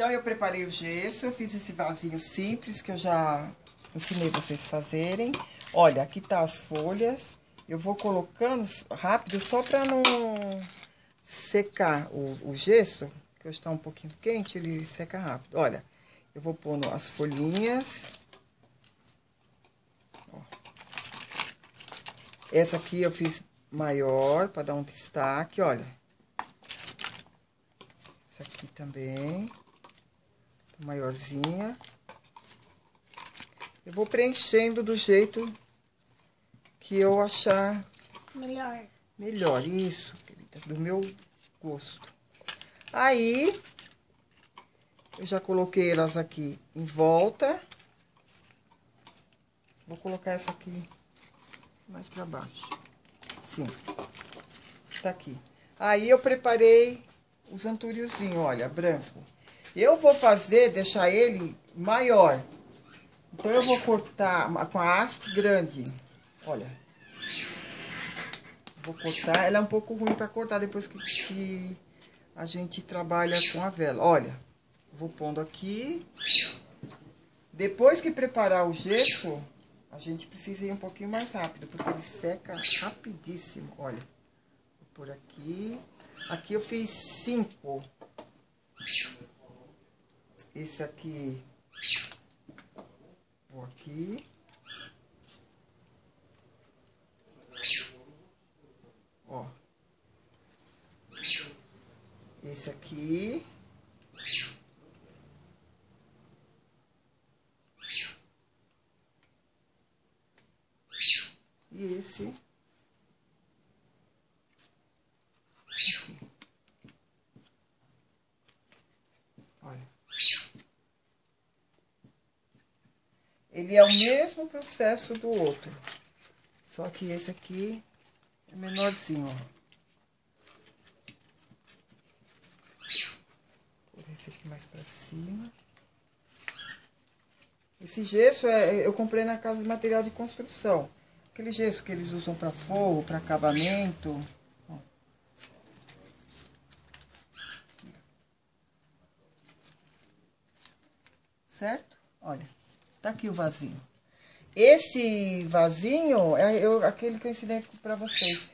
Então, eu preparei o gesso, eu fiz esse vasinho simples que eu já ensinei vocês fazerem. Olha, aqui tá as folhas. Eu vou colocando rápido só pra não secar o, o gesso, que hoje tá um pouquinho quente, ele seca rápido. Olha, eu vou pondo as folhinhas. Ó. Essa aqui eu fiz maior, para dar um destaque, olha. Essa aqui também maiorzinha. Eu vou preenchendo do jeito que eu achar... Melhor. Melhor, isso, querida, do meu gosto. Aí, eu já coloquei elas aqui em volta. Vou colocar essa aqui mais pra baixo. Sim. Tá aqui. Aí, eu preparei os antúriozinhos, olha, branco. Eu vou fazer, deixar ele maior. Então, eu vou cortar com a haste grande. Olha. Vou cortar. Ela é um pouco ruim para cortar depois que, a gente trabalha com a vela. Olha. Vou pondo aqui. Depois que preparar o gesso, a gente precisa ir um pouquinho mais rápido, porque ele seca rapidíssimo. Olha. Por aqui. Aqui eu fiz cinco. Esse aqui, vou aqui. Ó. Esse aqui. E esse Ele é o mesmo processo do outro. Só que esse aqui é menorzinho, ó. Esse aqui mais pra cima. Esse gesso é, eu comprei na casa de material de construção. Aquele gesso que eles usam para forro, para acabamento. Certo? Olha. Tá aqui o vasinho. Esse vasinho é eu, aquele que eu ensinei para vocês.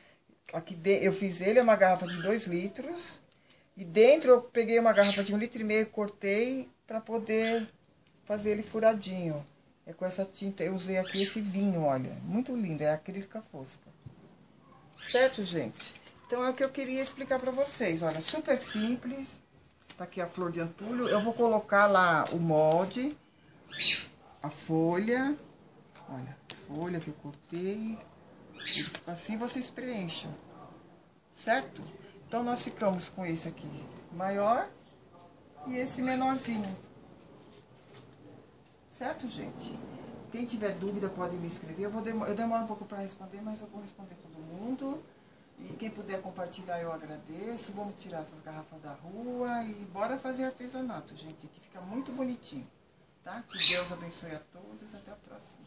Aqui de, eu fiz ele, é uma garrafa de 2 litros. E dentro eu peguei uma garrafa de um litro e meio, cortei para poder fazer ele furadinho. É com essa tinta, eu usei aqui esse vinho, olha. Muito lindo, é acrílica fosca. Certo, gente? Então é o que eu queria explicar para vocês. Olha, super simples. Tá aqui a flor de antulho. Eu vou colocar lá o molde a folha. Olha, folha que eu cortei. Assim vocês preenchem. Certo? Então, nós ficamos com esse aqui maior e esse menorzinho. Certo, gente? Quem tiver dúvida pode me escrever. Eu, vou demor eu demoro um pouco para responder, mas eu vou responder todo mundo. E quem puder compartilhar, eu agradeço. Vamos tirar essas garrafas da rua e bora fazer artesanato, gente, que fica muito bonitinho tá? Que Deus abençoe a todos. Até a próxima.